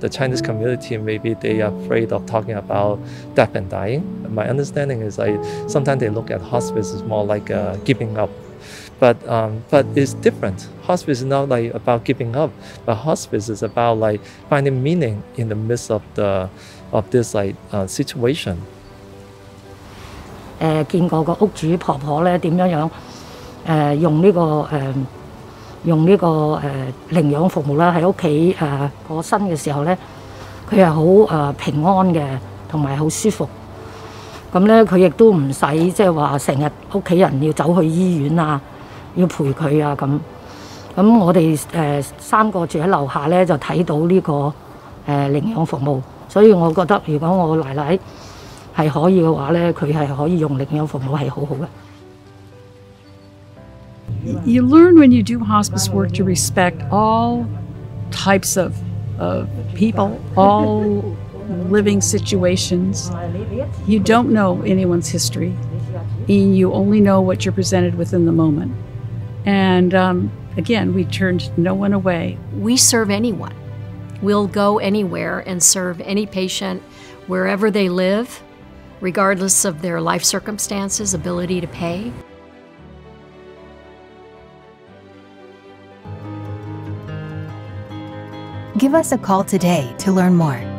the Chinese community maybe they are afraid of talking about death and dying. My understanding is like sometimes they look at hospice as more like uh, giving up. But um, but it's different. Hospice is not like about giving up, but hospice is about like finding meaning in the midst of the of this like uh, situation. 诶见过个屋主婆婆咧点样样诶用呢、个诶、 用呢、個誒、領養服務啦，喺屋企誒過身嘅時候咧，佢係好誒平安嘅，同埋好舒服。咁咧佢亦都唔使即係話成日屋企人要走去醫院啊，要陪佢啊咁。咁我哋誒、三個住喺樓下咧，就睇到呢、個誒、領養服務，所以我覺得如果我奶奶係可以嘅話咧，佢係可以用領養服務係好好嘅。You learn when you do hospice work to respect all types of, of people, all living situations. You don't know anyone's history, and you only know what you're presented with in the moment. And um, again, we turned no one away. We serve anyone. We'll go anywhere and serve any patient wherever they live, regardless of their life circumstances, ability to pay. Give us a call today to learn more.